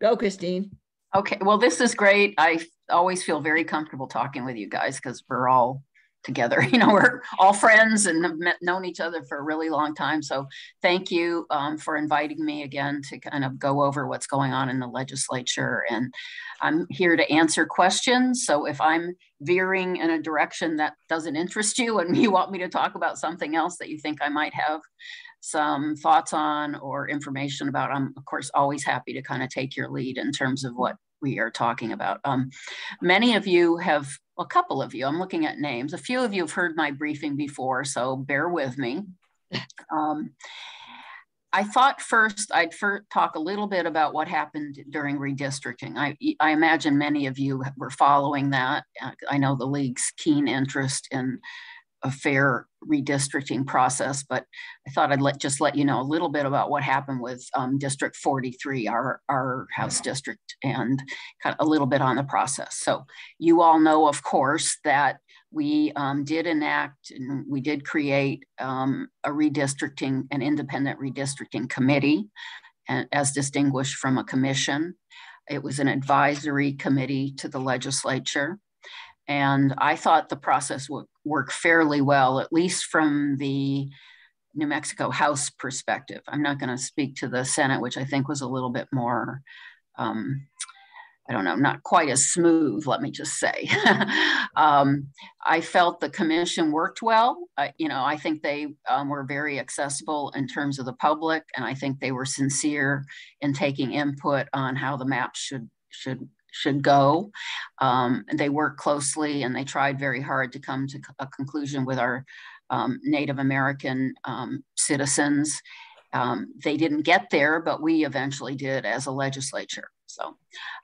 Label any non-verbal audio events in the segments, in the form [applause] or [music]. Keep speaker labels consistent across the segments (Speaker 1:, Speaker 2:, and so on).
Speaker 1: Go, Christine.
Speaker 2: Okay, well, this is great. I always feel very comfortable talking with you guys because we're all together. [laughs] You know, we're all friends and have met, known each other for a really long time. So thank you um, for inviting me again to kind of go over what's going on in the legislature. And I'm here to answer questions. So if I'm veering in a direction that doesn't interest you and [laughs] you want me to talk about something else that you think I might have some thoughts on or information about, I'm of course always happy to kind of take your lead in terms of what we are talking about. Um, many of you have, a couple of you, I'm looking at names. A few of you have heard my briefing before, so bear with me. Um, I thought first I'd first talk a little bit about what happened during redistricting. I, I imagine many of you were following that. I know the league's keen interest in a fair redistricting process, but I thought I'd let just let you know a little bit about what happened with um, District 43, our, our House district, and kind of a little bit on the process. So you all know, of course, that we um, did enact and we did create um, a redistricting, an independent redistricting committee, and, as distinguished from a commission. It was an advisory committee to the legislature. And I thought the process would work fairly well, at least from the New Mexico House perspective. I'm not going to speak to the Senate, which I think was a little bit more, um, I don't know, not quite as smooth, let me just say. [laughs] um, I felt the commission worked well. You know, I think they um, were very accessible in terms of the public, and I think they were sincere in taking input on how the map should should should go. Um, they worked closely and they tried very hard to come to a conclusion with our um, Native American um, citizens. Um, they didn't get there, but we eventually did as a legislature. So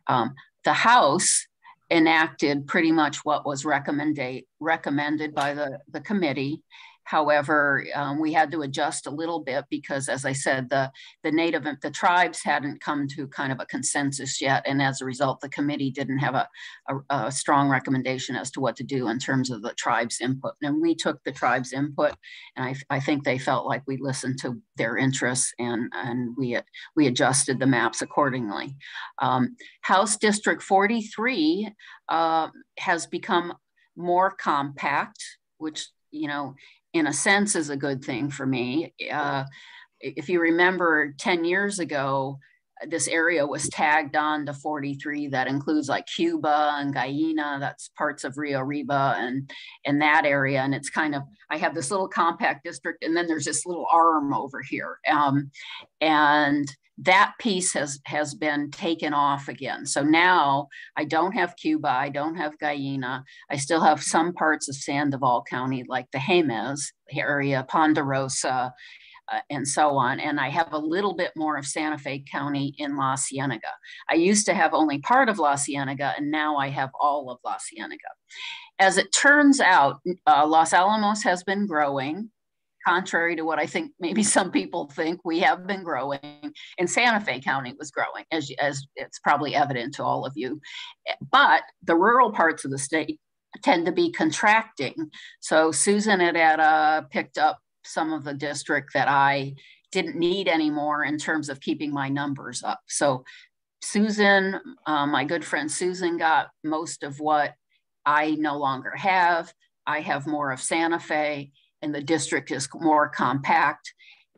Speaker 2: um, the House enacted pretty much what was recommended recommended by the, the committee However, um, we had to adjust a little bit because, as I said, the, the native, the tribes hadn't come to kind of a consensus yet. And as a result, the committee didn't have a, a, a strong recommendation as to what to do in terms of the tribes input. And we took the tribes input and I, I think they felt like we listened to their interests and, and we, we adjusted the maps accordingly. Um, House District 43 uh, has become more compact, which you know in a sense is a good thing for me. Uh, if you remember 10 years ago, this area was tagged on to 43 that includes like Cuba and Gallina, that's parts of Rio Arriba and, and that area. And it's kind of, I have this little compact district and then there's this little arm over here. Um, and that piece has has been taken off again. So now I don't have Cuba, I don't have Gallina. I still have some parts of Sandoval County, like the Jemez area, Ponderosa, uh, and so on. And I have a little bit more of Santa Fe County in La Cienega. I used to have only part of La Cienega, and now I have all of La Cienega. As it turns out, uh, Los Alamos has been growing contrary to what I think maybe [laughs] some people think, we have been growing, and Santa Fe County was growing, as, as it's probably evident to all of you. But the rural parts of the state tend to be contracting. So Susan had uh, picked up some of the district that I didn't need anymore in terms of keeping my numbers up. So Susan, uh, my good friend Susan, got most of what I no longer have. I have more of Santa Fe and the district is more compact.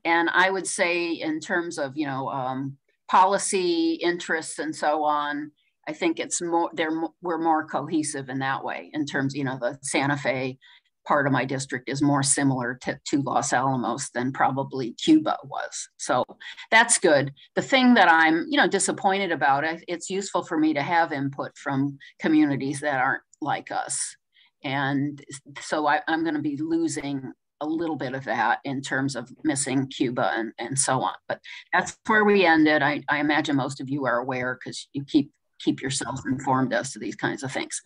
Speaker 2: And I would say in terms of, you know, um, policy interests and so on, I think it's more, they're, we're more cohesive in that way in terms, you know, the Santa Fe part of my district is more similar to, to Los Alamos than probably Cuba was. So that's good. The thing that I'm, you know, disappointed about, it, it's useful for me to have input from communities that aren't like us. And so I, am going to be losing a little bit of that in terms of missing Cuba and, and so on. But that's where we ended. I, I imagine most of you are aware because you keep keep yourselves informed as to these kinds of things.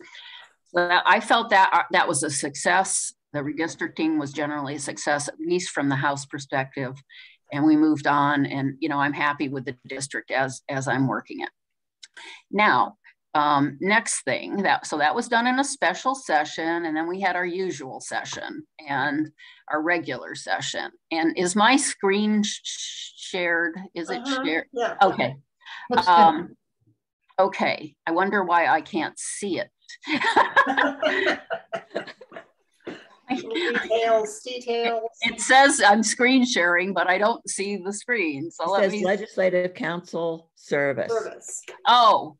Speaker 2: So I felt that uh, that was a success. The redistricting was generally a success, at least from the House perspective. And we moved on and, you know, I'm happy with the district as, as I'm working it. Now, um, next thing that so that was done in a special session and then we had our usual session and our regular session and is my screen sh shared is it uh -huh. shared
Speaker 3: yeah
Speaker 2: okay um, Okay, I wonder why I can't see it. [laughs]
Speaker 1: details, details.
Speaker 2: It says I'm screen sharing, but I don't see the screen. So
Speaker 3: It
Speaker 2: let
Speaker 3: says
Speaker 2: me.
Speaker 3: Legislative Council Service.
Speaker 1: Service.
Speaker 2: Oh,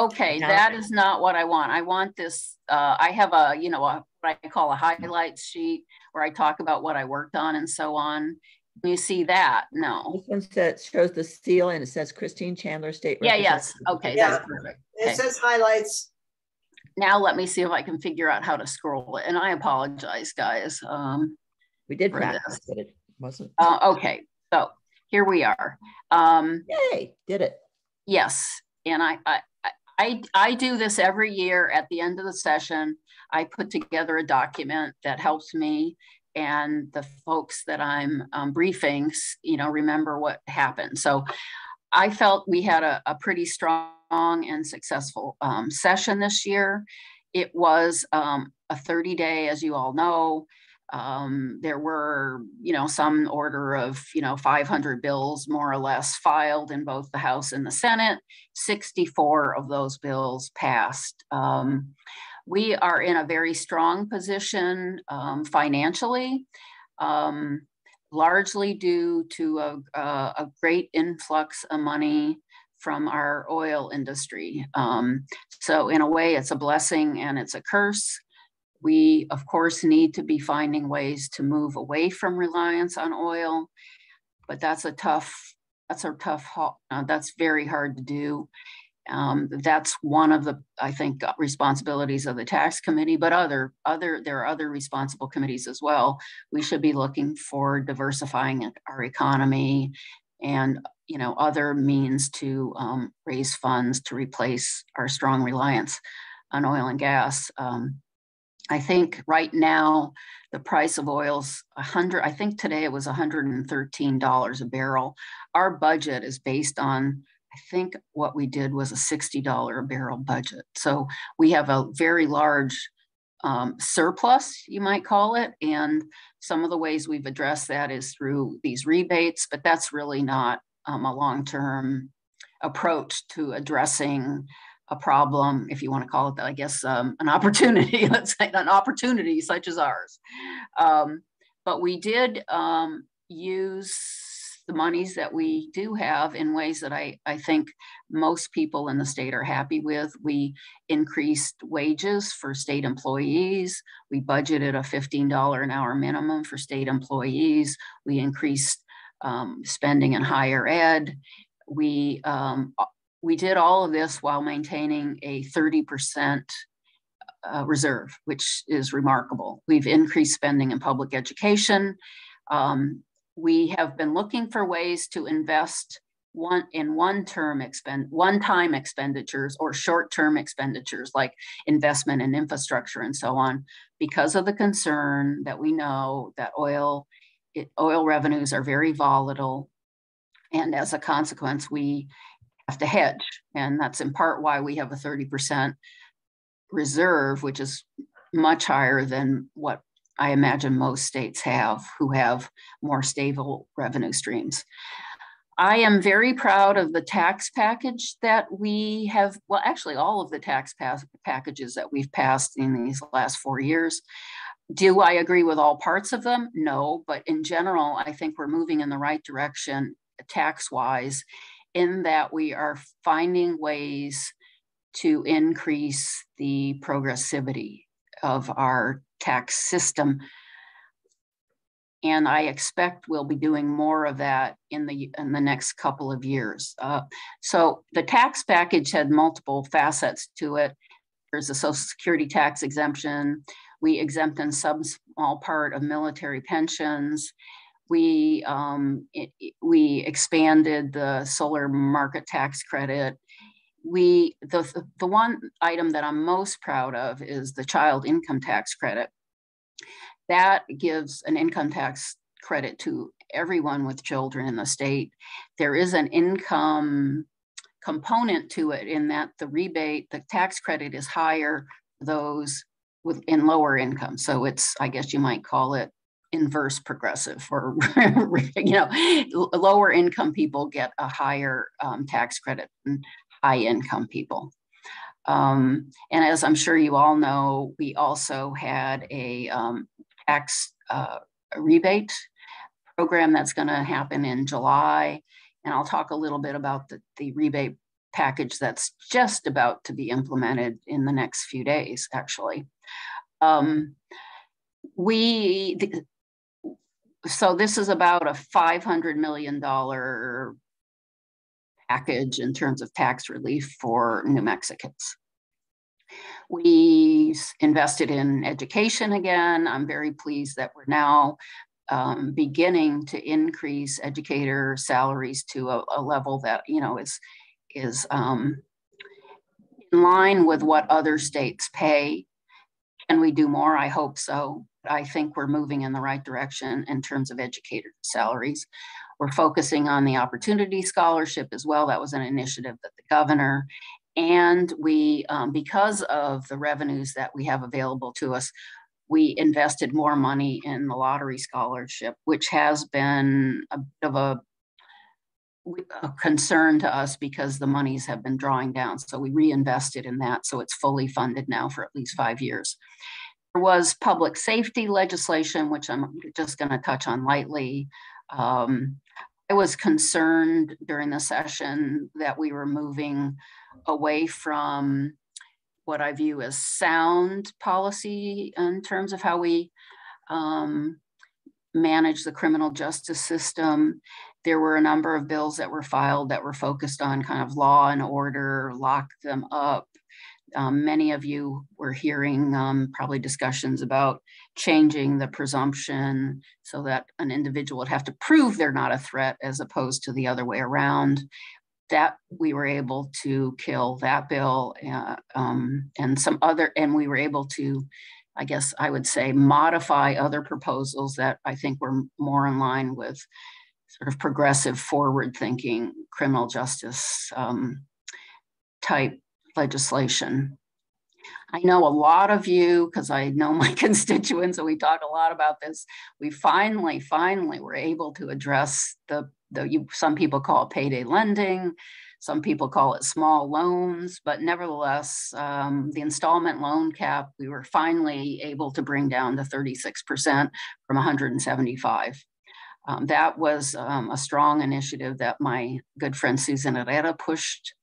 Speaker 2: okay.
Speaker 3: Yeah.
Speaker 2: That is not what I want. I want this. Uh, I have a, you know, a, what I call a highlight sheet where I talk about what I worked on and so on. You see that? No.
Speaker 3: This one says, shows the seal and it says Christine Chandler, State.
Speaker 2: Yeah, yes. Okay,
Speaker 1: Yeah.
Speaker 2: that's perfect.
Speaker 1: It says highlights.
Speaker 2: Now let me see if I can figure out how to scroll it. And I apologize, guys. Um,
Speaker 3: We did
Speaker 2: For
Speaker 3: practice,
Speaker 2: this.
Speaker 3: but it wasn't.
Speaker 2: uh, okay, so here we are. Um,
Speaker 3: Yay, did it.
Speaker 2: Yes, and I, I, I, I do this every year at the end of the session. I put together a document that helps me and the folks that I'm um, briefing, you know, remember what happened. So I felt we had a, a pretty strong and successful um, session this year. It was um, a 30 day, as you all know. Um, there were, you know, some order of, you know, 500 bills more or less filed in both the House and the Senate. 64 of those bills passed. Um, we are in a very strong position um, financially, um, largely due to a, a, a great influx of money from our oil industry. Um, so, in a way, it's a blessing and it's a curse. We, of course, need to be finding ways to move away from reliance on oil, but that's a tough, that's a tough, uh, that's very hard to do. Um, that's one of the, I think, uh, responsibilities of the tax committee, but other, other, there are other responsible committees as well. We should be looking for diversifying our economy and, you know, other means to um, raise funds to replace our strong reliance on oil and gas. Um, I think right now, the price of oil's a hundred, I think today it was hundred and thirteen dollars a barrel. Our budget is based on, I think what we did was a sixty dollar a barrel budget. So we have a very large um, surplus, you might call it. And some of the ways we've addressed that is through these rebates, but that's really not um, a long-term approach to addressing a problem, if you want to call it that, I guess, um, an opportunity, [laughs] let's say an opportunity such as ours. Um, but we did um, use the monies that we do have in ways that I, I think most people in the state are happy with. We increased wages for state employees. We budgeted a $15 an hour minimum for state employees. We increased um, spending in higher ed. We um, we did all of this while maintaining a 30% uh, reserve, which is remarkable. We've increased spending in public education. Um, we have been looking for ways to invest one in one-term expend one-time expenditures or short-term expenditures like investment in infrastructure and so on because of the concern that we know that oil it, oil revenues are very volatile and as a consequence we have to hedge. And that's in part why we have a 30% reserve, which is much higher than what I imagine most states have who have more stable revenue streams. I am very proud of the tax package that we have, well, actually all of the tax packages that we've passed in these last four years. Do I agree with all parts of them? No, but in general, I think we're moving in the right direction tax wise in that we are finding ways to increase the progressivity of our tax system. And I expect we'll be doing more of that in the in the next couple of years. Uh, so the tax package had multiple facets to it. There's a Social Security tax exemption. We exempt in some small part of military pensions we um, it, we expanded the solar market tax credit. We the the one item that I'm most proud of is the child income tax credit. That gives an income tax credit to everyone with children in the state. There is an income component to it in that the rebate, the tax credit is higher those with in lower income. So it's I guess you might call it inverse progressive or [laughs] you know lower income people get a higher um, tax credit than high income people. Um, and as I'm sure you all know, we also had a um, tax uh, rebate program that's going to happen in July. And I'll talk a little bit about the, the rebate package that's just about to be implemented in the next few days, actually. Um, we, so this is about a $500 million package in terms of tax relief for New Mexicans. We invested in education again. I'm very pleased that we're now um, beginning to increase educator salaries to a, a, level that you know is is um, in line with what other states pay. Can we do more? I hope so. I think we're moving in the right direction in terms of educator salaries. We're focusing on the Opportunity Scholarship as well. That was an initiative that the governor and we, um, because of the revenues that we have available to us, we invested more money in the lottery scholarship, which has been a bit of a, a concern to us because the monies have been drawing down. So we reinvested in that. So it's fully funded now for at least five years. There was public safety legislation, which I'm just going to touch on lightly. Um, I was concerned during the session that we were moving away from what I view as sound policy in terms of how we um, manage the criminal justice system. There were a number of bills that were filed that were focused on kind of law and order, lock them up. Um, many of you were hearing um, probably discussions about changing the presumption so that an individual would have to prove they're not a threat as opposed to the other way around. That we were able to kill that bill uh, um, and some other, and we were able to, I guess I would say, modify other proposals that I think were more in line with sort of progressive, forward thinking criminal justice um, type legislation. I know a lot of you, because I know my [laughs] constituents and we talk a lot about this, we finally, finally were able to address the though you some people call it payday lending some people call it small loans but nevertheless um, the installment loan cap we were finally able to bring down to 36% from 175 um, that was um, a strong initiative that my good friend susan herrera pushed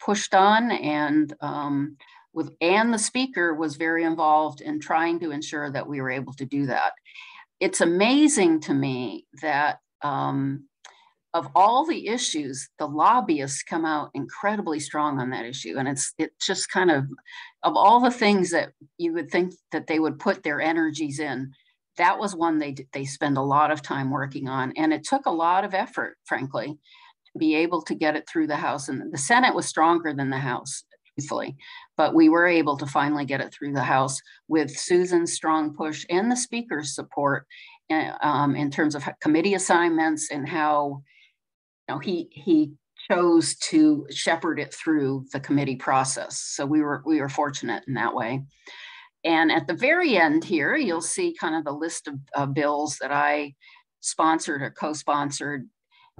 Speaker 2: pushed on and um, with and the speaker was very involved in trying to ensure that we were able to do that it's amazing to me that um, of all the issues, the lobbyists come out incredibly strong on that issue. And it's it's just kind of of all the things that you would think that they would put their energies in, that was one they they spend a lot of time working on. And it took a lot of effort, frankly, be able to get it through the House. And the Senate was stronger than the House, truthfully. But we were able to finally get it through the House with Susan's strong push and the Speaker's support eh, um, in terms of committee assignments and how know, he he chose to shepherd it through the committee process. So we were we were fortunate in that way. And at the very end here, you'll see kind of the list of, of bills that I sponsored or co-sponsored.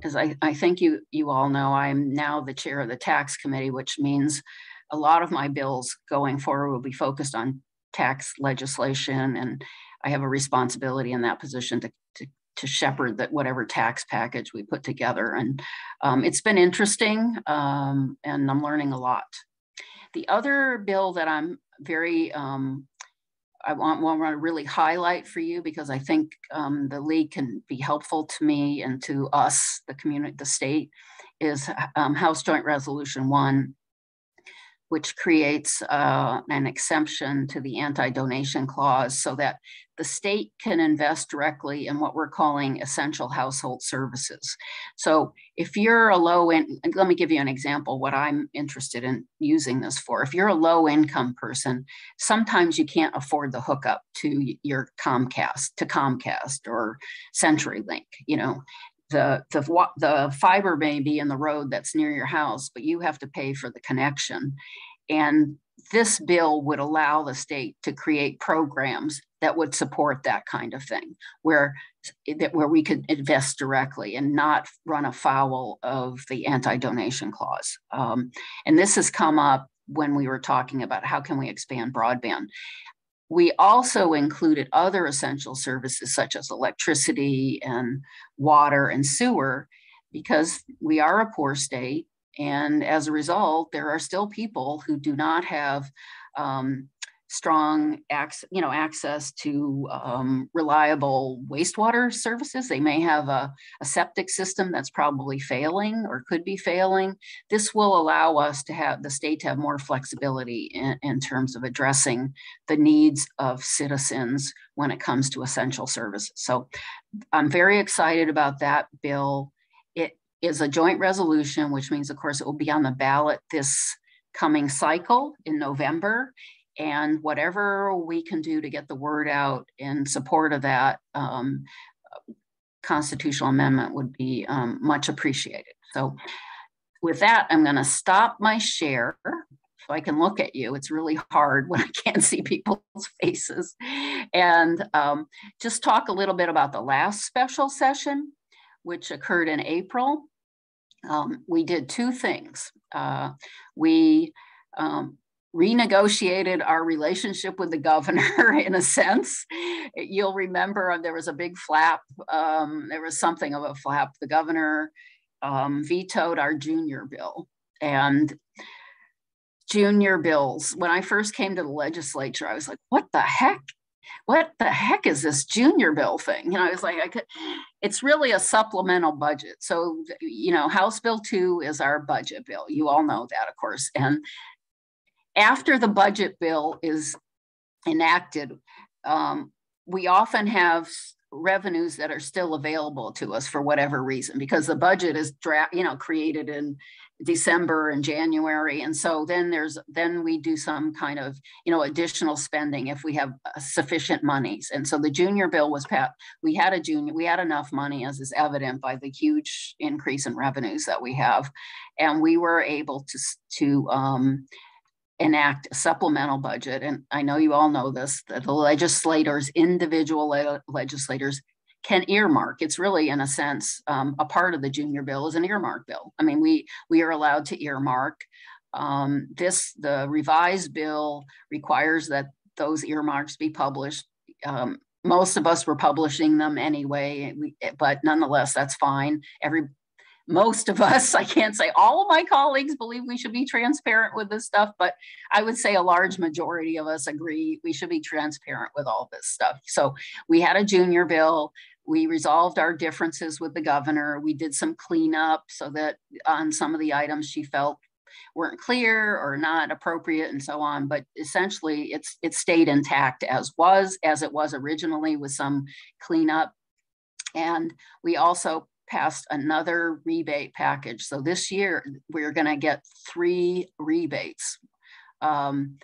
Speaker 2: As I, I think you you all know, I'm now the chair of the tax committee, which means a lot of my bills going forward will be focused on tax legislation and I have a responsibility in that position to, to to shepherd that whatever tax package we put together. And um, it's been interesting um, and I'm learning a lot. The other bill that I'm very, um, I want, want to really highlight for you because I think um, the league can be helpful to me and to us, the community, the state, is um, House Joint Resolution 1 which creates uh, an exemption to the anti-donation clause so that the state can invest directly in what we're calling essential household services. So if you're a low in, let me give you an example what I'm interested in using this for. If you're a low income person, sometimes you can't afford the hookup to your Comcast, to Comcast or CenturyLink, you know, the, the, the fiber may be in the road that's near your house, but you have to pay for the connection. And this bill would allow the state to create programs that would support that kind of thing, where that where we could invest directly and not run afoul of the anti-donation clause. Um, and this has come up when we were talking about how can we expand broadband. We also included other essential services such as electricity and water and sewer because we are a poor state. And as a result, there are still people who do not have um, strong access, you know, access to um, reliable wastewater services. They may have a, a, septic system that's probably failing or could be failing. This will allow us to have the state to have more flexibility in, in terms of addressing the needs of citizens when it comes to essential services. So I'm very excited about that bill It is a joint resolution, which means, of course, it will be on the ballot this coming cycle in November. And whatever we can do to get the word out in support of that um, constitutional amendment would be um, much appreciated. So, with that, I'm going to stop my share so I can look at you. It's really hard when I can't see people's [laughs] faces. And um, just talk a little bit about the last special session, which occurred in April um, we did two things. Uh, we um, renegotiated our relationship with the governor [laughs] in a sense. You'll remember there was a big flap. Um, there was something of a flap. The governor um, vetoed our junior bill. And junior bills, when I first came to the legislature, I was like, what the heck? what the heck is this junior bill thing? You know, I was like, I could, it's really a supplemental budget. So, you know, House Bill 2 is our budget bill. You all know that, of course. And after the budget bill is enacted, um, we often have revenues that are still available to us for whatever reason because the budget is dra- you know created in December and January. And so then there's, then we do some kind of, you know, additional spending if we have uh, sufficient monies. And so the junior bill was passed. We had a junior, we had enough money as is evident by the huge increase in revenues that we have. And we were able to, to um, enact a supplemental budget. And I know you all know this, that the legislators, individual le- legislators can earmark. It's really, in a sense, um, a part of the junior bill is an earmark bill. I mean, we we are allowed to earmark. Um, this the revised bill requires that those earmarks be published. Um, most of us were publishing them anyway, we, but nonetheless, that's fine. Every most of us, [laughs] I can't say all of my colleagues believe we should be transparent with this stuff, but I would say a large majority of us agree we should be transparent with all this stuff. So we had a junior bill we resolved our differences with the governor. We did some cleanup so that on some of the items she felt weren't clear or not appropriate and so on. But essentially, it's it stayed intact as was as it was originally with some cleanup. And we also passed another rebate package. So this year we're going to get three rebates. Um,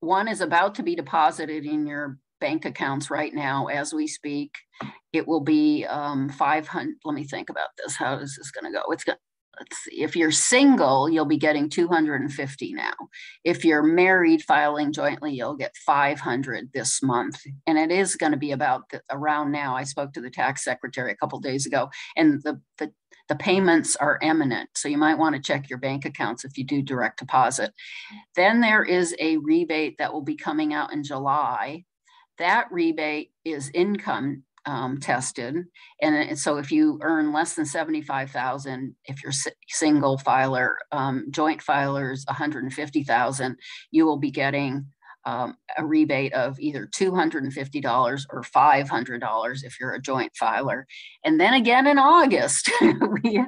Speaker 2: one is about to be deposited in your bank accounts right now as we speak. It will be um, 500. Let me think about this. How is this going to go? It's going if you're single, you'll be getting 250 now. If you're married filing jointly, you'll get 500 this month. And it is going to be about the, around now. I spoke to the tax secretary a couple days ago, and the, the the payments are imminent. So you might want to check your bank accounts if you do direct deposit. Then there is a rebate that will be coming out in July that rebate is income um, tested. And so if you earn less than 75,000, if you're single filer, um, joint filers 150,000, you will be getting um, a rebate of either $250 or $500 if you're a joint filer. And then again in August, [laughs] we,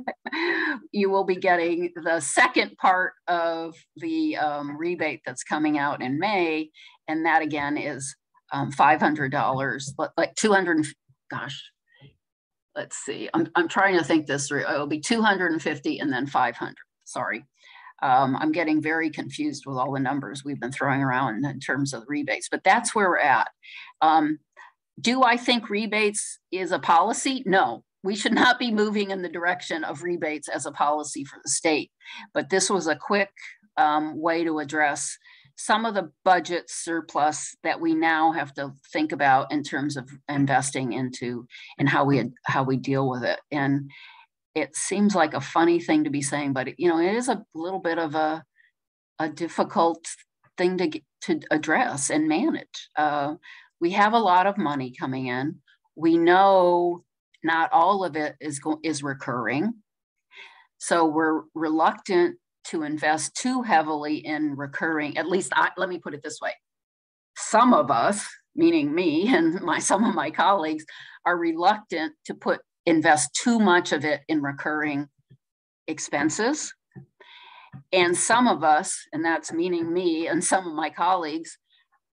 Speaker 2: you will be getting the second part of the um, rebate that's coming out in May. And that again is um, $500, like 200, gosh, let's see, I'm, I'm trying to think this through. It'll be 250 and then 500, sorry. Um, I'm getting very confused with all the numbers we've been throwing around in terms of rebates, but that's where we're at. Um, do I think rebates is a policy? No, we should not be moving in the direction of rebates as a policy for the state. But this was a quick um, way to address some of the budget surplus that we now have to think about in terms of investing into and how we how we deal with it. And it seems like a funny thing to be saying, but you know, it is a little bit of a a difficult thing to to address and manage. Uh, we have a lot of money coming in. We know not all of it is is recurring, so we're reluctant to invest too heavily in recurring. At least, I, let me put it this way: some of us, meaning me [laughs] and my some of my colleagues, are reluctant to put invest too much of it in recurring expenses and some of us, and that's meaning me and some of my colleagues,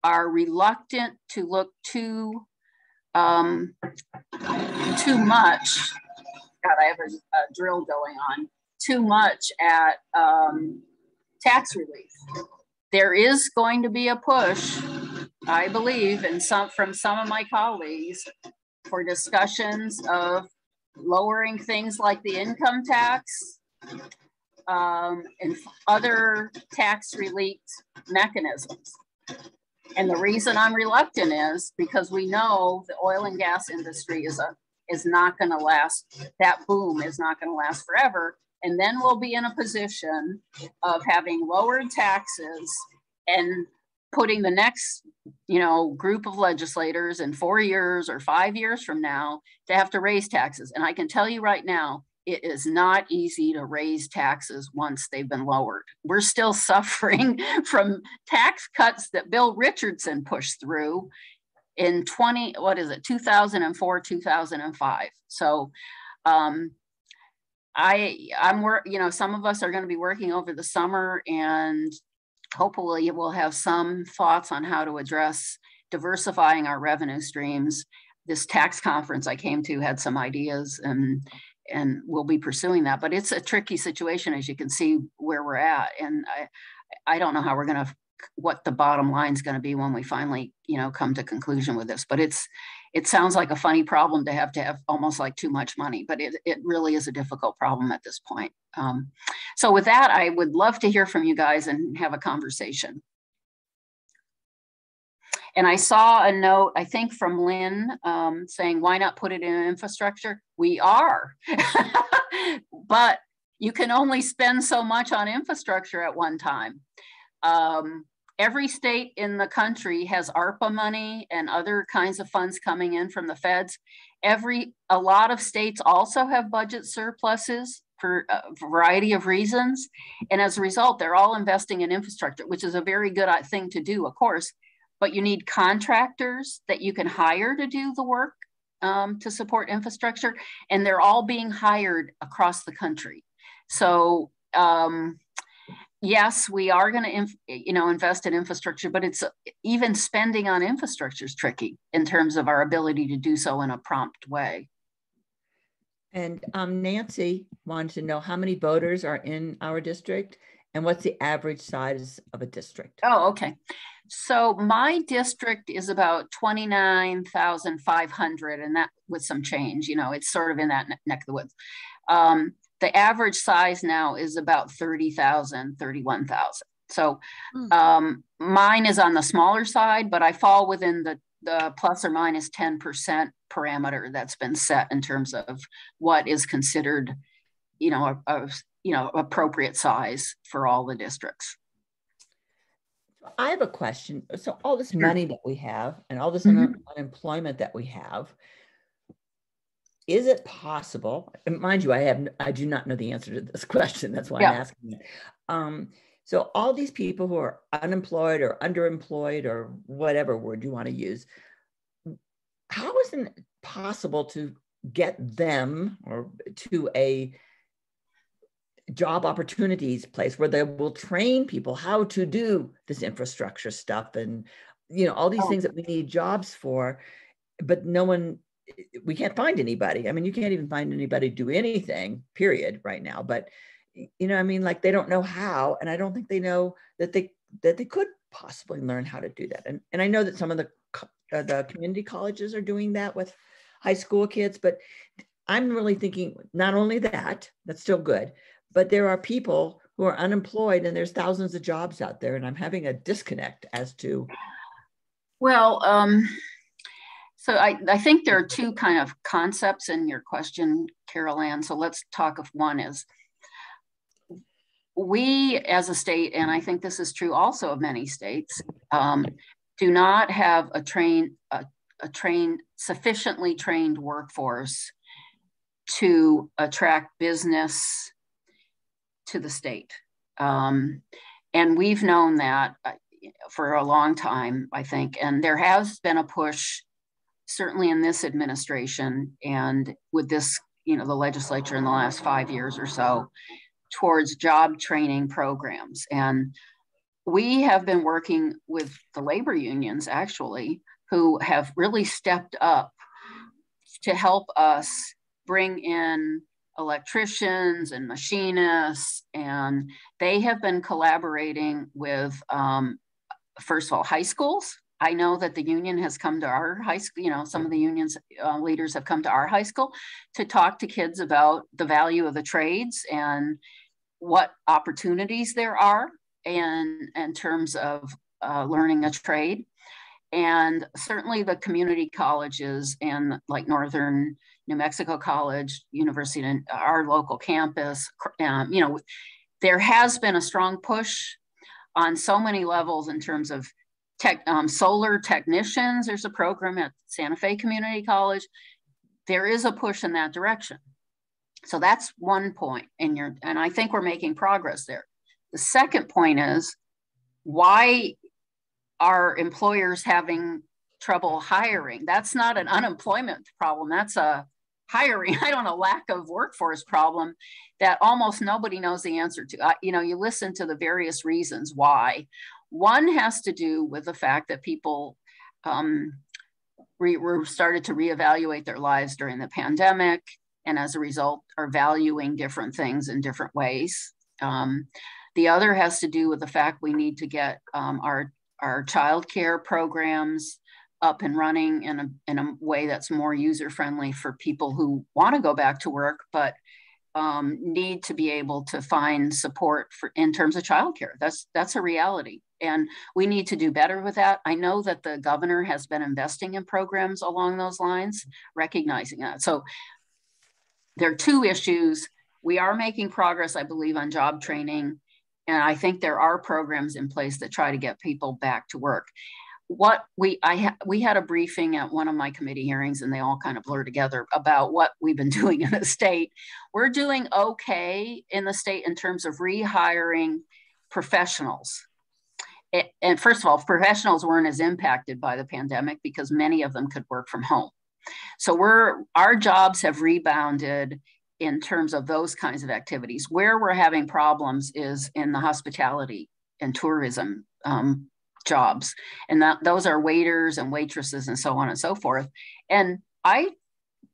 Speaker 2: are reluctant to look too um, too much. God, I have a, a, drill going on. Too much at um, tax relief. There is going to be a push, I believe, and some from some of my colleagues for discussions of lowering things like the income tax, um, and other tax relief mechanisms. And the reason I'm reluctant is because we know the oil and gas industry is a is not going to last. That boom is not going to last forever. And then we'll be in a position of having lowered taxes and putting the next, you know, group of legislators in four years or five years from now to have to raise taxes. And I can tell you right now, it is not easy to raise taxes once they've been lowered. We're still [laughs] suffering from tax cuts that Bill Richardson pushed through in 20, what is it, 2004, 2005. So um, I, I'm work, you know, some of us are going to be working over the summer and hopefully we'll have some thoughts on how to address diversifying our revenue streams. This tax conference I came to had some ideas and and we'll be pursuing that. But it's a tricky situation, as you can see where we're at. And I, I don't know how we're going to, what the bottom line is going to be when we finally, you know, come to conclusion with this. But it's, it sounds like a funny problem to have to have almost like too much money, but it, it really is a difficult problem at this point. Um, so with that, I would love to hear from you guys and have a conversation. And I saw a note, I think from Lynn, um, saying, why not put it in infrastructure? We are. [laughs] but you can only spend so much on infrastructure at one time. Um, every state in the country has ARPA money and other kinds of funds coming in from the feds. Every a lot of states also have budget surpluses for a variety of reasons, and as a result, they're all investing in infrastructure, which is a very good uh, thing to do, of course but you need contractors that you can hire to do the work um, to support infrastructure, and they're all being hired across the country. So um, yes, we are going to, you know, invest in infrastructure, but it's even spending on infrastructure is tricky in terms of our ability to do so in a prompt way.
Speaker 3: And um, Nancy wanted to know how many voters are in our district and what's the average size of a district?
Speaker 2: Oh, okay. So my district is about 29,500 and that with some change, you know, it's sort of in that neck of the woods. Um, the average size now is about 30,000, 31,000. So hmm. um, mine is on the smaller side, but I fall within the, the plus or minus 10% parameter that's been set in terms of what is considered, you know, a, a you know, appropriate size for all the districts.
Speaker 3: I have a question. So all this money that we have and all this mm-hmm. unemployment that we have, is it possible? And mind you, I have I do not know the answer to this [laughs] question. That's why yeah. I'm asking it. Um, so all these people who are unemployed or underemployed or whatever word you want to use, how is it possible to get them or to a job opportunities place where they will train people how to do this infrastructure stuff and you know all these oh. things that we need jobs for but no one we can't find anybody. I mean you can't even find anybody do anything period right now but you know i mean like they don't know how and i don't think they know that they that they could possibly learn how to do that. And, and i know that some of the uh, the community colleges are doing that with high school kids but i'm really thinking not only that that's still good but there are people who are unemployed and there's thousands of jobs out there and i'm having a disconnect as to
Speaker 2: well um, so I, I think there are two kind of concepts in your question carol ann so let's talk of one is we as a state and i think this is true also of many states um, do not have a train a, a trained sufficiently trained workforce to attract business to the state. Um, and we've known that uh, for a long time, I think. And there has been a push, certainly in this administration and with this, you know, the legislature in the last five years or so, towards job training programs. And we have been working with the labor unions actually, who have really stepped up to help us bring in electricians and machinists, and they have been collaborating with, um, first of all, high schools. I know that the union has come to our high school, you know, some of the union's uh, leaders have come to our high school to talk to kids about the value of the trades and what opportunities there are and in terms of uh, learning a trade. And certainly the community colleges and like Northern New Mexico College, University, and our local campus, um, you know, there has been a strong push on so many levels in terms of tech, um, solar technicians. There's a program at Santa Fe Community College. There is a push in that direction. So that's one point in your, and I think we're making progress there. The second point is why are employers having trouble hiring? That's not an unemployment problem. That's a hiring, [laughs] I don't know, lack of workforce problem that almost nobody knows the answer to. Uh, you know, you listen to the various reasons why. One has to do with the fact that people um, re- started to reevaluate their lives during the pandemic, and as a result, are valuing different things in different ways. Um, the other has to do with the fact we need to get um, our our child care programs up and running in a, in a way that's more user friendly for people who want to go back to work, but um, need to be able to find support for in terms of childcare. That's that's a reality, and we need to do better with that. I know that the governor has been investing in programs along those lines, recognizing that. So there are two issues. We are making progress, I believe, on job training, and I think there are programs in place that try to get people back to work what we I ha, we had a briefing at one of my committee hearings and they all kind of blur together about what we've been [laughs] doing in the state. We're doing okay in the state in terms of rehiring professionals. And first of all, professionals weren't as impacted by the pandemic because many of them could work from home. So we're our jobs have rebounded in terms of those kinds of activities. Where we're having problems is in the hospitality and tourism um, jobs and that those are waiters and waitresses and so on and so forth and i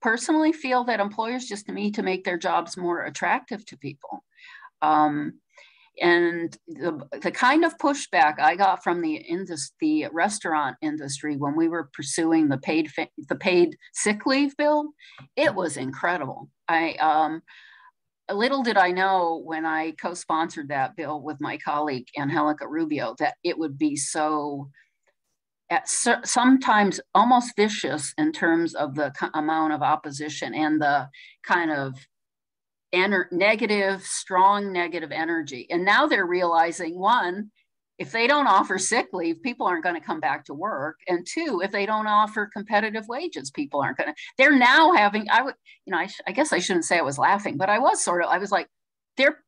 Speaker 2: personally feel that employers just need to make their jobs more attractive to people um, and the, the kind of pushback I got from the indus, the restaurant industry when we were pursuing the paid the paid sick leave bill, it was incredible. I um, little did I know when I co-sponsored that bill with my colleague Angelica Rubio that it would be so at sometimes almost vicious in terms of the amount of opposition and the kind of ener- negative, strong negative energy. And now they're realizing one, if they don't offer sick leave, people aren't going to come back to work. And two, if they don't offer competitive wages, people aren't going to. They're now having, I would, you know, I, sh- I guess I shouldn't say I was laughing, but I was sort of, I was like, they're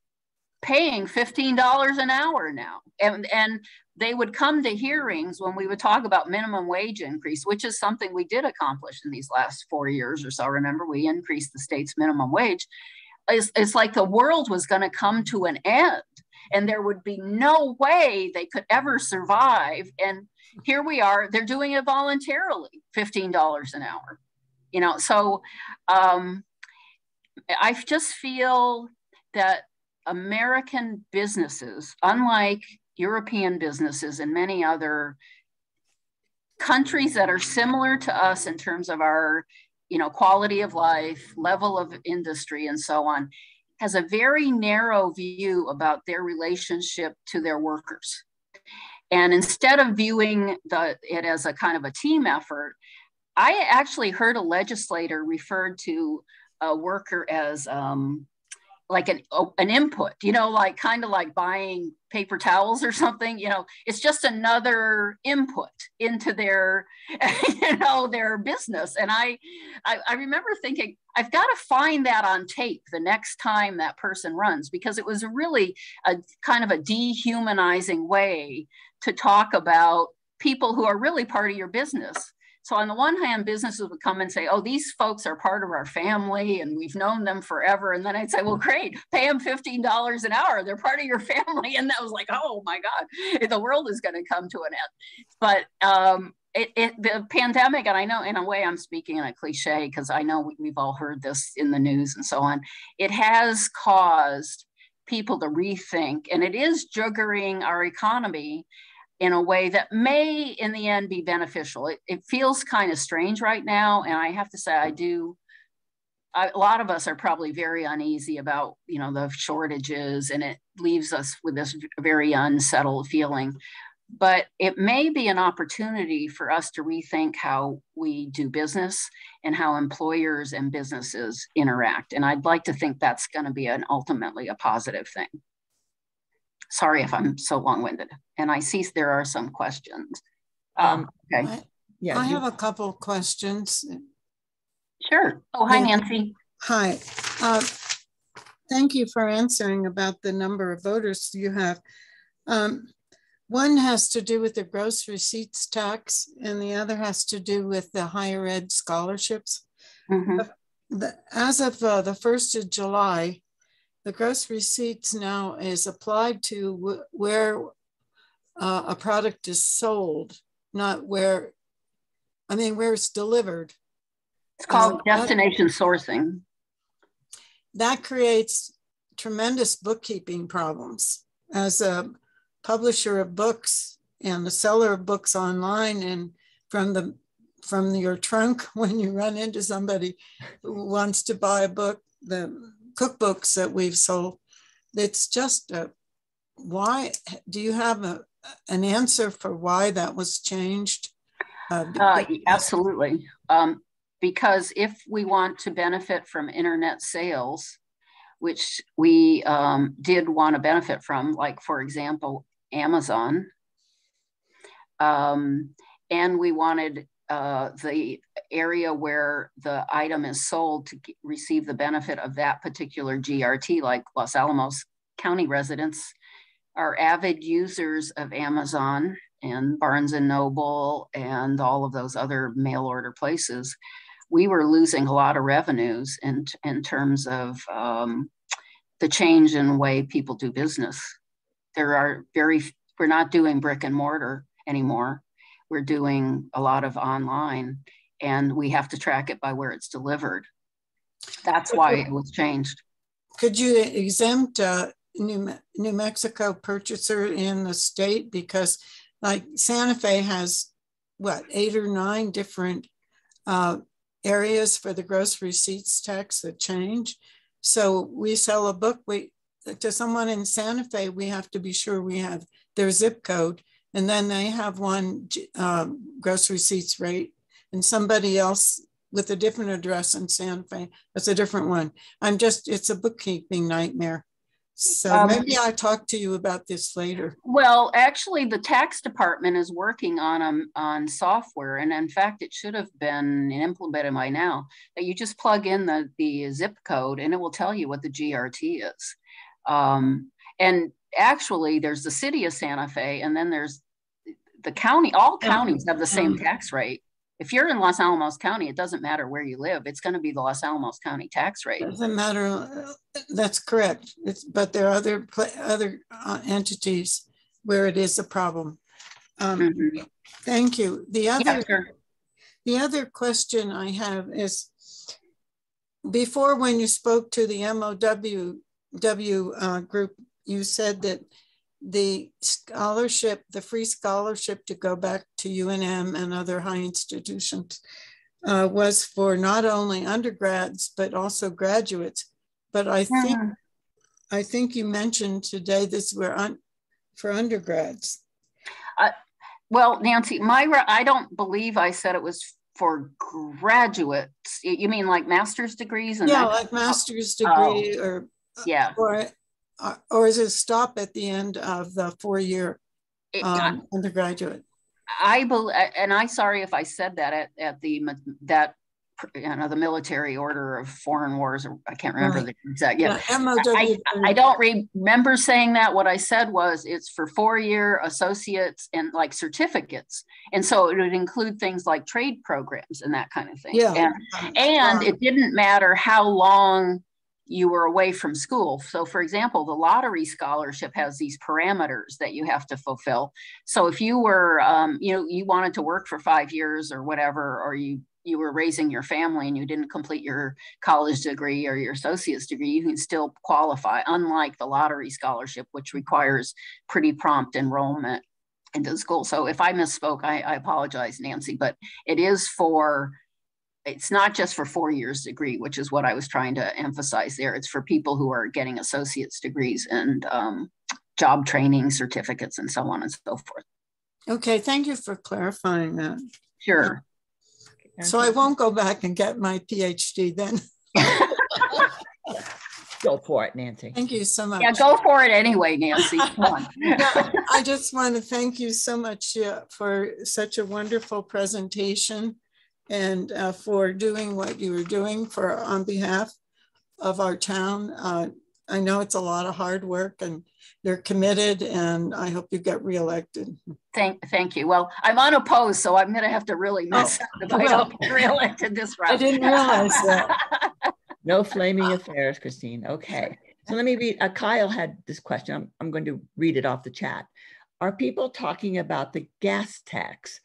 Speaker 2: paying $15 an hour now. And, and they would come to hearings when we would talk about minimum wage increase, which is something we did accomplish in these last four years or so. Remember, we increased the state's minimum wage. It's, it's like the world was going to come to an end and there would be no way they could ever survive. And here we are, they're doing it voluntarily, $15 an hour. You know, so um, I just feel that American businesses, unlike European businesses and many other countries that are similar to us in terms of our you know quality of life level of industry and so on has a very narrow view about their relationship to their workers. And instead of viewing the, it as a kind of a team effort, I actually heard a legislator referred to a worker as um, like an oh, an input you know like kind of like buying paper towels or something you know it's just another input into their [laughs] you know their business. And I, I i, remember thinking i've got to find that on tape the next time that person runs because it was really a kind of a dehumanizing way to talk about people who are really part of your business so on the one hand, businesses would come and say, oh, these folks are part of our family and we've known them forever. And then I'd say, well, great, pay them $15 an hour. They're part of your [laughs] family. And that was like, oh my God, the world is going to come to an end. But um, it, it, the pandemic, and I know in a way I'm speaking in a cliche because I know we, we've all heard this in the news and so on. It has caused people to rethink, and it is juggering our economy in a way that may in the end be beneficial. It, it feels kind of strange right now. And I have to say, I do, I, a lot of us are probably very uneasy about, you know, the shortages and it leaves us with this very unsettled feeling. But it may be an opportunity for us to rethink how we do business and how employers and businesses interact. And I'd like to think that's going to be an ultimately a positive thing. Sorry if I'm so long-winded. And I see there are some questions. Um, okay.
Speaker 4: I, yeah. I have a couple questions.
Speaker 2: Sure. Oh, hi, yeah. Nancy.
Speaker 4: Hi. Uh, thank you for answering about the number of voters you have. Um, one has to do with the gross receipts tax, and the other has to do with the higher ed scholarships. Mm -hmm. the, the, as of uh, the 1st of July, the gross receipts now is applied to where uh, a product is sold, not where, I mean, where it's delivered.
Speaker 2: It's called uh, destination that, sourcing.
Speaker 4: That creates tremendous bookkeeping problems. As a publisher of books and a seller of books online and from the from your trunk [laughs] when you run into somebody who wants to buy a book, the cookbooks that we've sold. It's just a, why do you have a, an answer for why that was changed?
Speaker 2: Uh, uh, absolutely. Um, because if we want to benefit from internet sales, which we um, did want to benefit from, like, for example, Amazon, um, and we wanted uh, the area where the item is sold to receive the benefit of that particular GRT, like Los Alamos County residents are avid users of Amazon and Barnes and Noble and all of those other mail order places. We were losing a lot of revenues in, in terms of um, the change in way people do business. There are very, we're not doing brick and mortar anymore we're doing a lot of online and we have to track it by where it's delivered. That's why it was changed.
Speaker 4: Could you exempt a New, New Mexico purchaser in the state? Because like Santa Fe has what, eight or nine different uh, areas for the gross receipts tax that change. So we sell a book, we to someone in Santa Fe, we have to be sure we have their zip code and then they have one um, gross receipts rate and somebody else with a different address in Santa Fe. That's a different one. I'm just, it's a bookkeeping nightmare. So um, maybe I'll talk to you about this later.
Speaker 2: Well, actually, the tax department is working on um, on software, and in fact, it should have been implemented by now. That you just plug in the the zip code, and it will tell you what the GRT is. Um, and actually, there's the city of Santa Fe, and then there's the county, all counties have the same tax rate. If you're in Los Alamos County, it doesn't matter where you live. It's going to be the Los Alamos County tax rate.
Speaker 4: Doesn't matter. That's correct. It's, but there are other other uh, entities where it is a problem. Um, mm-hmm. Thank you. The other yeah, sure. the other question I have is before when you spoke to the MOW W uh, group, you said that the scholarship, the free scholarship to go back to UNM and other high institutions uh, was for not only undergrads, but also graduates. But I think, I think you mentioned today this were on for undergrads.
Speaker 2: Well, Nancy, Myra, I don't believe I said it was for graduates. You mean like master's degrees and
Speaker 4: Yeah, like master's
Speaker 2: Oh.
Speaker 4: degree or,
Speaker 2: Yeah.
Speaker 4: or, uh, or is it stop at the end of the four-year
Speaker 2: It-
Speaker 4: um, undergraduate?
Speaker 2: I believe, and I'm sorry if I said that at, at the that you know the military order of foreign wars or I can't remember
Speaker 4: Right.
Speaker 2: the exact yeah.
Speaker 4: Yeah, MOW.
Speaker 2: I don't remember saying that. What I said was it's for four-year associates and like certificates. And so it would include things like trade programs and that kind of thing.
Speaker 4: Yeah.
Speaker 2: And, and
Speaker 4: Um,
Speaker 2: it didn't matter how long you were away from school. So for example, the lottery scholarship has these parameters that you have to fulfill. So if you were, um, you know, you wanted to work for five years or whatever, or you you were raising your family and you didn't complete your college degree or your associate's degree, you can still qualify, unlike the lottery scholarship, which requires pretty prompt enrollment into school. So if I misspoke, I, I apologize, Nancy, but it is for, it's not just for four years degree, which is what I was trying to emphasize there. It's for people who are getting associate's degrees and um, job training certificates and so on and so forth.
Speaker 4: Okay, thank you for clarifying that.
Speaker 2: Sure.
Speaker 4: So I won't go back and get my PhD then. [laughs]
Speaker 3: Go for it, Nancy.
Speaker 4: Thank you so much.
Speaker 2: Yeah, go for it anyway, Nancy. Come on. [laughs]
Speaker 4: Yeah, I just want to thank you so much uh, for such a wonderful presentation and uh, for doing what you were doing for on behalf of our town. Uh, I know it's a lot of hard work and you're committed and I hope you get reelected.
Speaker 2: Thank, thank you. Well, I'm unopposed, so I'm gonna have to really mess up if I don't get reelected this round.
Speaker 4: I didn't realize that. [laughs]
Speaker 3: No flaming affairs, Christine. Okay. So let me read. Uh, Kyle had this question. I'm, I'm going to read it off the chat. Are people talking about the gas tax?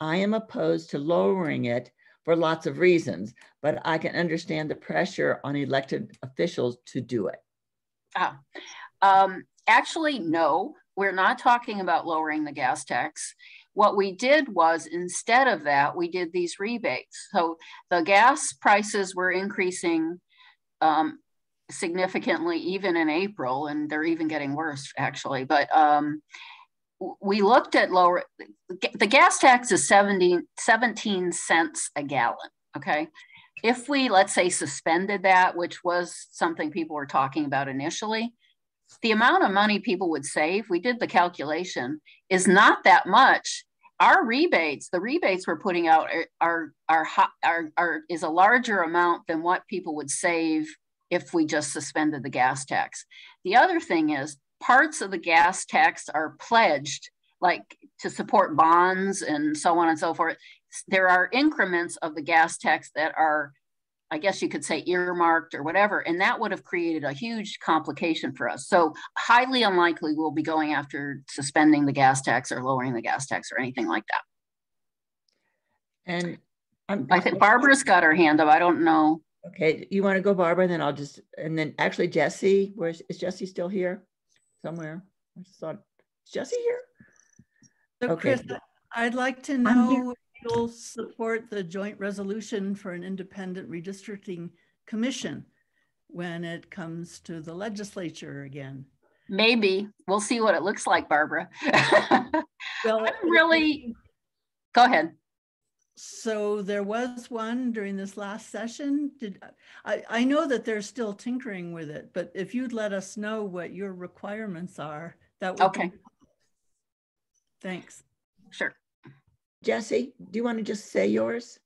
Speaker 3: I am opposed to lowering it for lots of reasons, but I can understand the pressure on elected officials to do it.
Speaker 2: Ah, um, actually, no, we're not talking about lowering the gas tax. What we did was instead of that, we did these rebates. So the gas prices were increasing um, significantly even in April, and they're even getting worse actually. But um, we looked at lower, the gas tax is 70, 17 cents a gallon, okay? If we, let's say, suspended that, which was something people were talking about initially, the amount of money people would save, we did the calculation, is not that much. Our rebates, the rebates we're putting out are, are, are, are, are is a larger amount than what people would save if we just suspended the gas tax. The other thing is parts of the gas tax are pledged, like to support bonds and so on and so forth. There are increments of the gas tax that are I guess you could say earmarked or whatever, and that would have created a huge complication for us. So highly unlikely we'll be going after suspending the gas tax or lowering the gas tax or anything like that.
Speaker 3: And I'm,
Speaker 2: I think Barbara's got her hand up. I don't know.
Speaker 3: Okay, you want to go, Barbara? And then I'll just, and then actually Jesse, where's, is Jesse still here somewhere? I just thought, is Jesse here?
Speaker 5: So
Speaker 3: Okay.
Speaker 5: Chris, I'd like to know if you'll support the joint resolution for an independent redistricting commission when it comes to the legislature again.
Speaker 2: Maybe we'll see what it looks like, Barbara. [laughs]
Speaker 5: Well,
Speaker 2: I'm really, go ahead.
Speaker 5: So there was one during this last session. Did, I, I know that they're still tinkering with it, but if you'd let us know what your requirements are, that would. be-
Speaker 2: Okay.
Speaker 5: Thanks.
Speaker 2: Sure.
Speaker 3: Jesse, do you want to just say yours?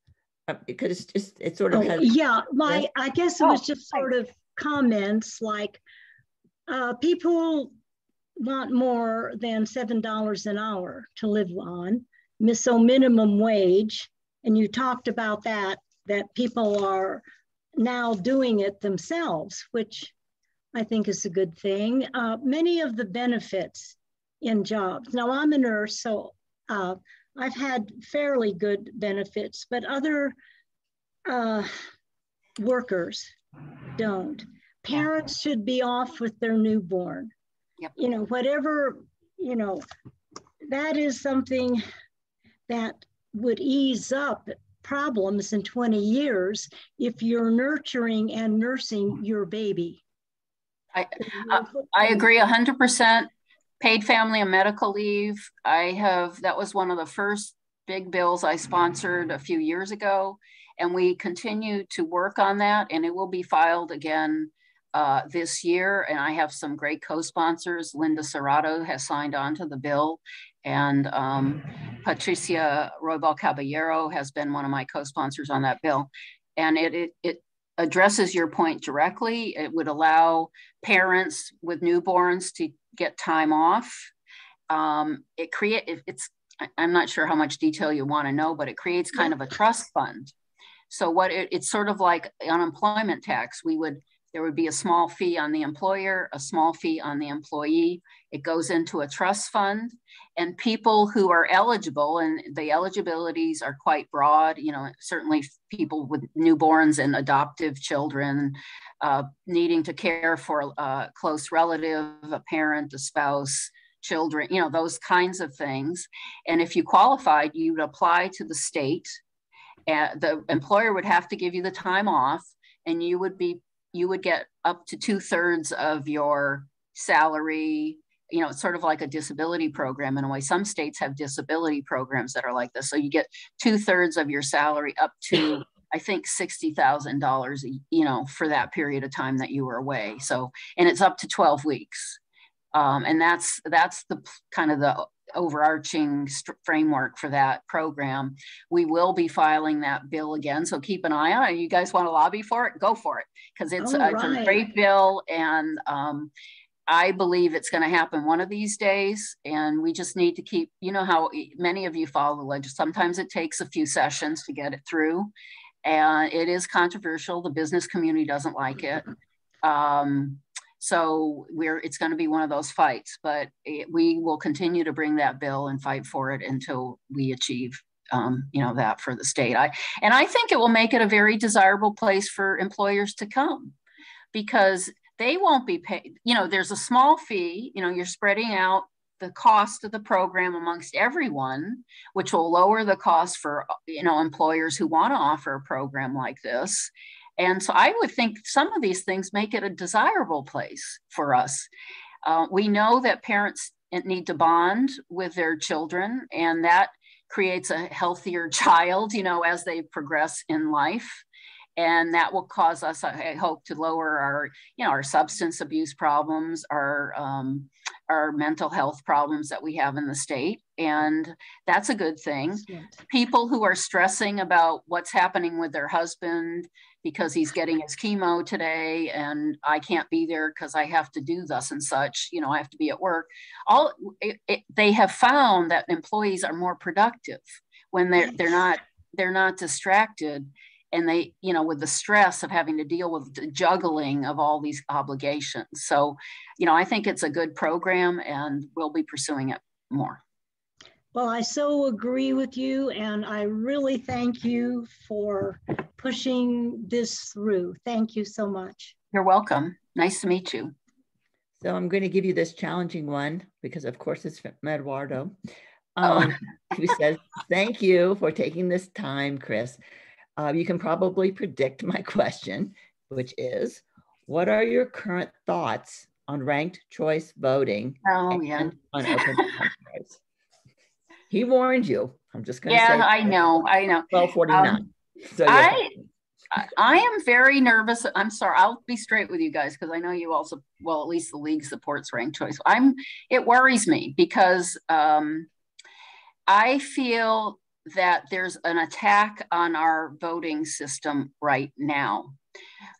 Speaker 3: Uh, Because it's just, it sort of
Speaker 6: Oh,
Speaker 3: has.
Speaker 6: yeah, my, I guess it was
Speaker 2: Oh,
Speaker 6: just
Speaker 2: hi.
Speaker 6: sort of comments like, uh, people want more than seven dollars an hour to live on, miss so minimum wage. And you talked about that, that people are now doing it themselves, which I think is a good thing. Uh, many of the benefits in jobs. Now I'm a nurse, so uh, I've had fairly good benefits, but other uh, workers don't. Parents should be off with their newborn.
Speaker 2: Yep.
Speaker 6: You know, whatever, you know, that is something that would ease up problems in 20 years if you're nurturing and nursing your baby.
Speaker 2: I, uh, I agree 100%. Paid family and medical leave. I have, that was one of the first big bills I sponsored a few years ago. And we continue to work on that, and it will be filed again uh, this year. And I have some great co sponsors. Linda Serrato has signed on to the bill, and um, Patricia Roybal Caballero has been one of my co sponsors on that bill. And it, it, it addresses your point directly. It would allow parents with newborns to get time off. Um, it create it, it's I'm not sure how much detail you want to know, but it creates kind of a trust fund. So what it, it's sort of like unemployment tax. We would there would be a small fee on the employer, a small fee on the employee. It goes into a trust fund, and people who are eligible, and the eligibilities are quite broad. You know, certainly people with newborns and adoptive children, uh, needing to care for a close relative, a parent, a spouse, children, you know, those kinds of things. And if you qualified, you would apply to the state. And the employer would have to give you the time off, and you would be you would get up to two thirds of your salary. You know, it's sort of like a disability program in a way. Some states have disability programs that are like this. So you get two thirds of your salary up to, I think, $60,000, you know, for that period of time that you were away. So, and it's up to 12 weeks. Um, and that's that's the kind of the overarching framework for that program. We will be filing that bill again, so keep an eye on it. You guys want to lobby for it? Go for it because it's, right. it's, a great bill, and um, I believe it's going to happen one of these days. And we just need to keep, you know, how many of you follow the legislation. Sometimes it takes a few sessions to get it through, and it is controversial. The business community doesn't like it. [clears throat] Um, so we're it's going to be one of those fights, but it, we will continue to bring that bill and fight for it until we achieve um, you know that for the state. I and I think it will make it a very desirable place for employers to come because they won't be paid. You know, there's a small fee. You know, you're spreading out the cost of the program amongst everyone, which will lower the cost for you know employers who want to offer a program like this. And so I would think some of these things make it a desirable place for us. Uh, we know that parents need to bond with their children, and that creates a healthier [laughs] child, you know, as they progress in life. And that will cause us, I hope, to lower our, you know, our substance abuse problems, our um, our mental health problems that we have in the state. And that's a good thing. People who are stressing about what's happening with their husband because he's getting his chemo today and I can't be there because I have to do thus and such, you know, I have to be at work. All it, it, they have found that employees are more productive when they're they're not they're not distracted and they you know with the stress of having to deal with the juggling of all these obligations. So you know i think it's a good program and we'll be pursuing it more
Speaker 6: well i so agree with you and i really thank you for pushing this through thank you so much
Speaker 2: you're welcome nice to meet you
Speaker 3: so i'm going to give you this challenging one because of course it's from eduardo oh. um, oh. who says thank you for taking this time chris uh, you can probably predict my [laughs] question, which is what are your current thoughts on ranked choice voting
Speaker 2: oh, yeah.
Speaker 3: on open [laughs] He warned you. I'm just going to
Speaker 2: yeah,
Speaker 3: say.
Speaker 2: Yeah, I know. I know.
Speaker 3: 1249. Um,
Speaker 2: so I, I am very nervous. I'm sorry. I'll be straight with you guys because I know you also, well, at least the league supports ranked choice. I'm, it worries me because um, I feel that there's an attack on our voting system right now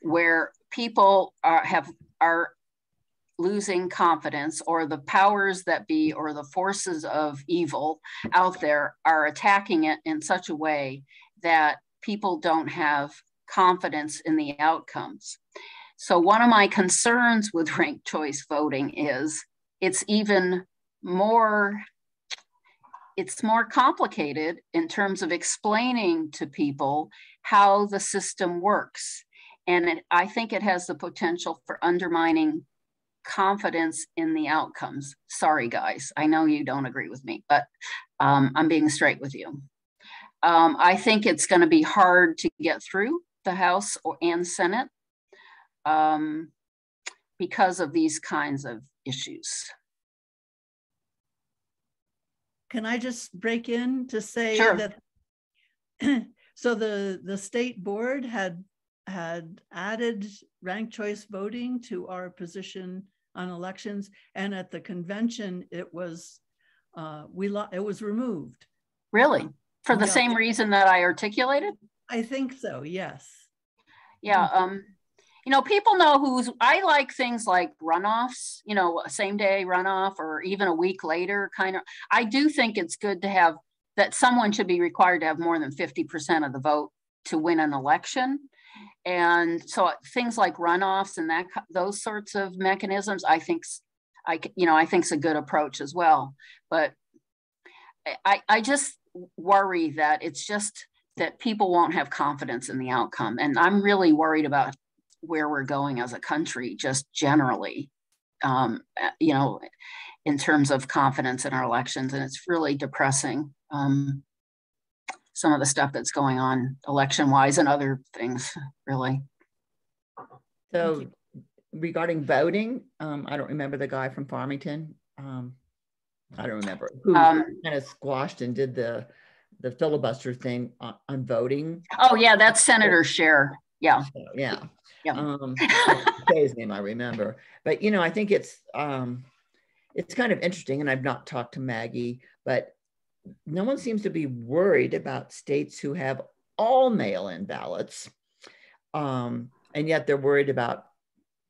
Speaker 2: where people are have are losing confidence or the powers that be or the forces of evil out there are attacking it in such a way that people don't have confidence in the outcomes. So one of my concerns with [laughs] ranked choice voting is it's even more it's more complicated in terms of explaining to people how the system works. And it, I think it has the potential for undermining confidence in the outcomes. Sorry, guys, I know you don't agree with me, but um, I'm being straight with you. Um, I think it's going to be hard to get through the House or, and Senate. Um, because of these kinds of issues.
Speaker 5: Can I just break in to say
Speaker 2: Sure.
Speaker 5: that? [clears throat] so the the state board had had added ranked choice voting to our position on elections, and at the convention it was uh, we lo- it was removed.
Speaker 2: Really? For the
Speaker 5: Yeah.
Speaker 2: same reason that I articulated?
Speaker 5: I think so. Yes.
Speaker 2: Yeah. Um, you know, people know who's, I like things like runoffs, you know, same day runoff or even a week later kind of. I do think it's good to have that someone should be required to have more than 50% of the vote to win an election. And so uh, things like runoffs and that those sorts of mechanisms, I think, i you know, I think is a good approach as well. But I- I, I just worry that it's just that people won't have confidence in the outcome. And I'm really worried about where we're going as a country, just generally, um, uh, you know, in terms of confidence in our elections. And it's really depressing. Um, some of the stuff that's going on election wise and other things, really.
Speaker 3: So regarding voting, um, I don't remember the guy from Farmington. Um, I don't remember who
Speaker 2: Um,
Speaker 3: kind of squashed and did the the filibuster thing on, on voting.
Speaker 2: Oh, yeah, that's Senator Sharer. Yeah.
Speaker 3: So, yeah.
Speaker 2: Yeah.
Speaker 3: Um, say his name I remember, but you know, I think it's um, it's kind of interesting, and I've not talked to Maggie, but no one seems to be worried about states who have all mail-in ballots, um, and yet they're worried about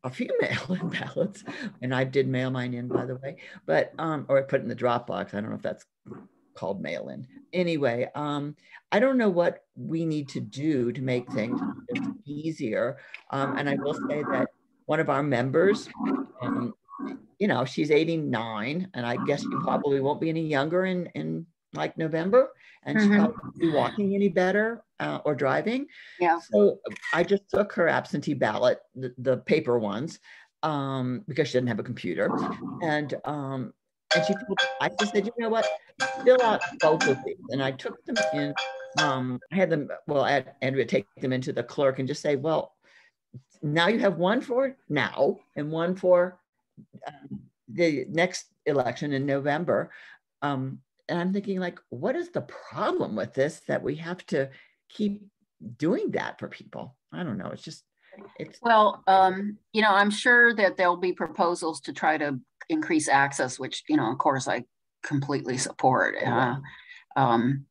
Speaker 3: a few [laughs] mail-in ballots. And I did mail mine in, by the way, but um, or I put in the Dropbox. I don't know if that's called mail-in. Anyway, um, I don't know what we need to do to make things easier. Um, and I will say that one of our members, um, you know, she's 89, and I guess she probably won't be any younger in in like November, and she
Speaker 2: Mhm.
Speaker 3: probably be walking any better uh, or driving.
Speaker 2: Yeah.
Speaker 3: So I just took her absentee ballot, the, the paper ones, um, because she didn't have a computer, and um, and she told, I just said, you know what, fill out both of these, and I took them in. Um, I had them, well, Andrea take them into the clerk and just say, well, now you have one for now and one for um, the next election in November. Um, and I'm thinking, like, what is the problem with this that we have to keep doing that for people? I don't know. It's just, it's
Speaker 2: Well, um, you know, I'm sure that there'll be proposals to try to increase access, which, you know, of course, I completely support. Uh, um,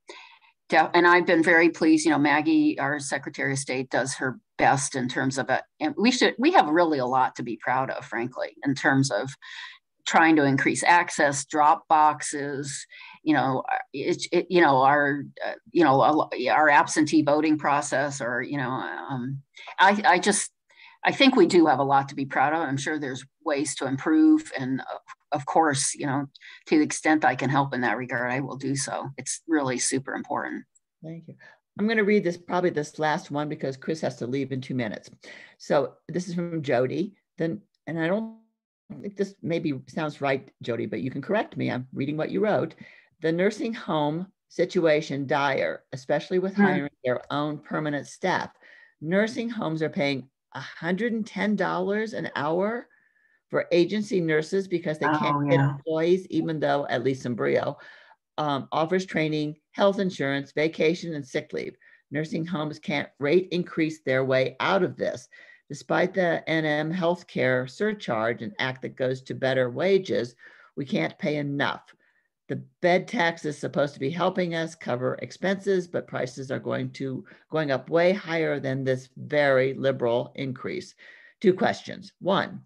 Speaker 2: and I've been very pleased, you know, Maggie, our Secretary of State, does her best in terms of it. And we should, we have really a lot to be proud of, frankly, in terms of trying to increase access, drop boxes, you know, it's, it, you know, our, uh, you know, our absentee voting process or, you know, um, I, I just, I think we do have a lot to be proud of. I'm sure there's ways to improve. And of, of course, you know, to the extent I can help in that regard, I will do so. It's really super important.
Speaker 3: Thank you. I'm going to read this, probably this last one because Chris has to leave in two minutes. So this is from Jody. Then, and I don't think this maybe sounds right, Jody, but you can correct me. I'm reading what you wrote. The nursing home situation dire, especially with hiring their own permanent staff. Nursing homes are paying $110 an hour for agency nurses because they
Speaker 2: Oh,
Speaker 3: can't get
Speaker 2: yeah.
Speaker 3: employees, even though at least Sombrillo um, offers training, health insurance, vacation, and sick leave. Nursing homes can't rate increase their way out of this. Despite the NM healthcare surcharge, an act that goes to better wages, we can't pay enough. The bed tax is supposed to be helping us cover expenses, but prices are going to going up way higher than this very liberal increase. Two questions. One,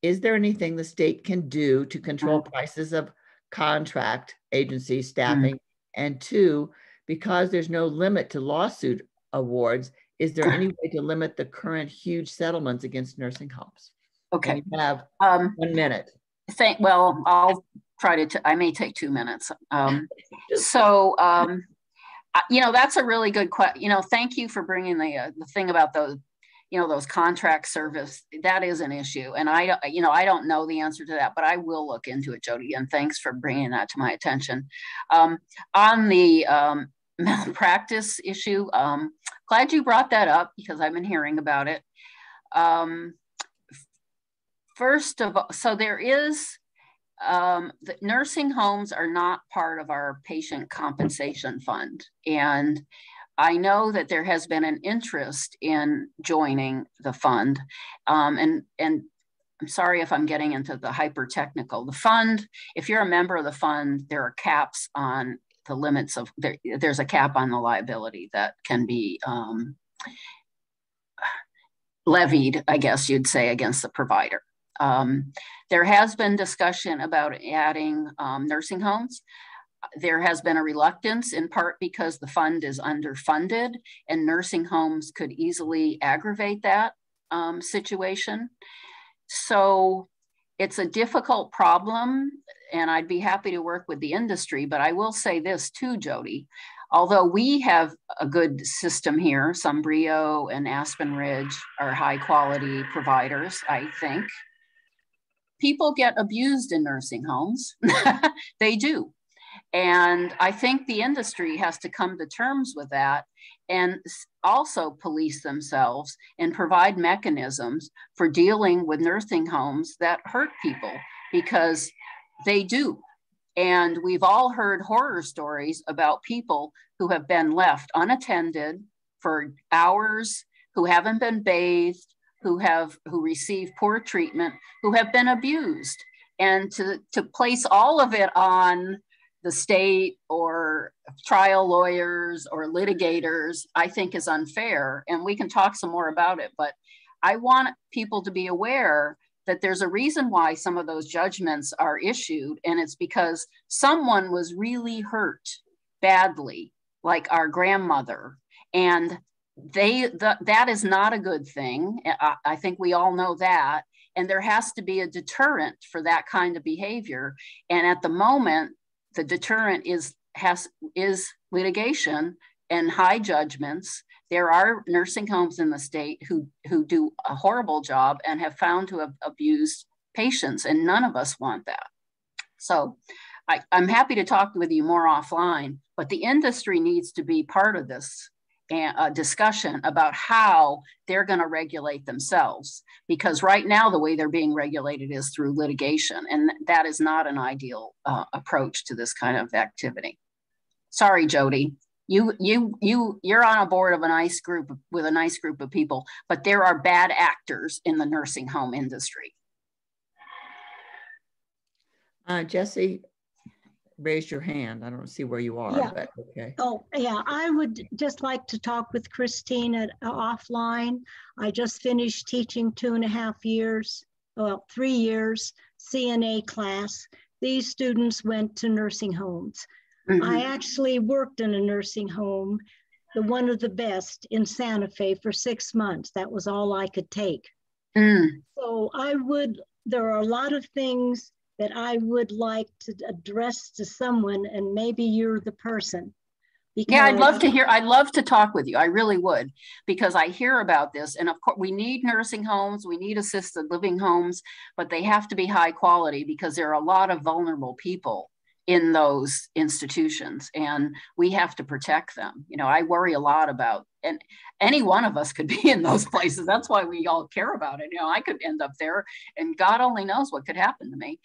Speaker 3: is there anything the state can do to control prices of contract agency staffing? And two, because there's no limit to lawsuit awards, is there any way to limit the current huge settlements against nursing homes?
Speaker 2: Okay.
Speaker 3: And you have
Speaker 2: Um,
Speaker 3: one minute.
Speaker 2: thank, well, I'll try to, t- I may take two minutes. Um, [laughs] so, um, I- you know, that's a really good question. You know, thank you for bringing the, uh, the thing about those, you know, those contract service. That is an issue. And I, you know, I don't know the answer to that, but I will look into it, Jody. And thanks for bringing that to my attention. Um, on the, um, [laughs] malpractice issue, um, glad you brought that up because I've been hearing about it. Um, first of all, so there is, um, the nursing homes are not part of our patient compensation fund. And I know that there has been an interest in joining the fund. Um, and, and I'm sorry if I'm getting into the hyper technical. The fund, if you're a member of the fund, there are caps on the limits of, there, there's a cap on the liability that can be um, levied, I guess you'd say, against the provider. Um, there has been discussion about adding um, nursing homes. There has been a reluctance in part because the fund is underfunded and nursing homes could easily aggravate that um, situation. So it's a difficult problem and I'd be happy to work with the industry, but I will say this too, Jody. Although we have a good system here, Sombrillo and Aspen Ridge are high quality providers, I think. People get abused in nursing homes. [laughs] they do. And I think the industry has to come to terms with that and also police themselves and provide mechanisms for dealing with nursing homes that hurt people because they do. And we've all heard horror stories about people who have been left unattended for hours, who haven't been bathed, who have who receive poor treatment, who have been abused. And to, to place all of it on the state or trial lawyers or litigators, I think is unfair. And we can talk some more about it. But I want people to be aware that there's a reason why some of those judgments are issued. And it's because someone was really hurt badly, like our grandmother. And they the, that is not a good thing. I, I think we all know that. And there has to be a deterrent for that kind of behavior. And at the moment, the deterrent is has is litigation and high judgments. There are nursing homes in the state who who do a horrible job and have found to have abused patients, and none of us want that. So I, I'm happy to talk with you more offline, but the industry needs to be part of this a discussion about how they're going to regulate themselves. Because right now the way they're being regulated is through litigation and that is not an ideal uh, approach to this kind of activity. Sorry jody. You you you you're on a board of a nice group with a nice group of people but there are bad actors in the nursing home industry.
Speaker 3: Uh, jesse raised your hand. I don't see where you are,
Speaker 6: Yeah.
Speaker 3: but okay.
Speaker 6: Oh, yeah, I would just like to talk with Christine at uh, offline. I just finished teaching two and a half years, well, three years CNA class. These students went to nursing homes.
Speaker 2: Mhm.
Speaker 6: I actually worked in a nursing home, the one of the best in Santa Fe for six months. That was all I could take.
Speaker 2: Mm,
Speaker 6: So I would, there are a lot of things that I would like to address to someone, and maybe you're the person.
Speaker 2: yeah i'd love to hear i'd love to talk with you i really would because i hear about this and of course we need nursing homes we need assisted living homes but they have to be high quality because there are a lot of vulnerable people in those institutions and we have to protect them you know i worry a lot about and any one of us could be in those [laughs] places that's why we all care about it you know i could end up there and god only knows what could happen to me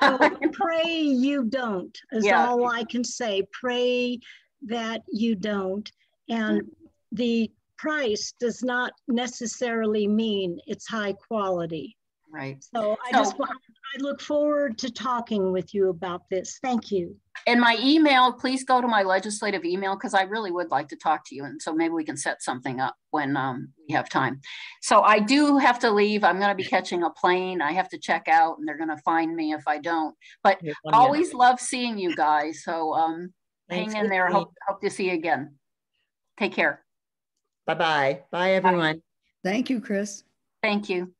Speaker 6: So [laughs] pray you don't, is
Speaker 2: Yeah.
Speaker 6: all I can say. Pray that you don't. And mm. the price does not necessarily mean it's high quality.
Speaker 2: Right
Speaker 6: So I
Speaker 2: So-
Speaker 6: just, wa- I look forward to talking with you about this. Thank you.
Speaker 2: and my email, please go to my legislative email because I really would like to talk to you. And so maybe we can set something up when um, we have time. So I do have to leave. I'm going to be catching a plane. I have to check out and they're going to find me if I don't. But
Speaker 3: Here's one minute.
Speaker 2: always love seeing you guys. So um, hang in there. Hope, hope to see you again. Take care.
Speaker 3: Bye-bye. Bye, everyone.
Speaker 5: Thank you, Chris.
Speaker 2: Thank you.